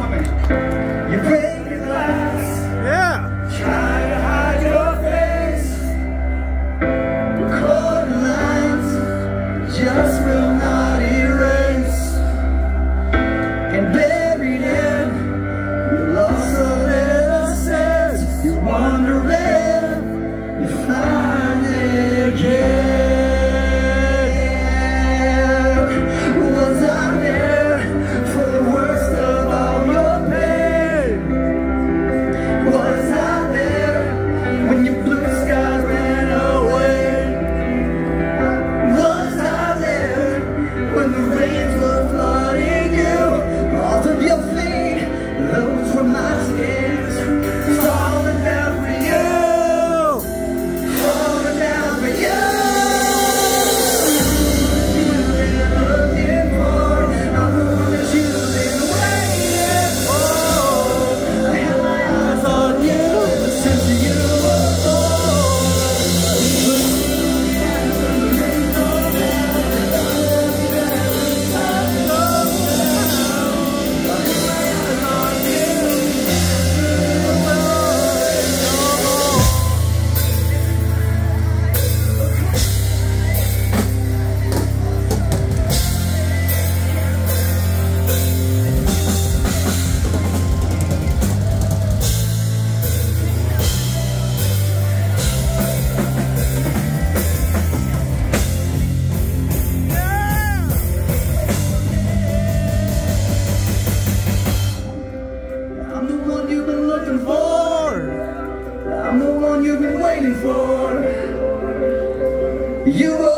হবে been waiting for. You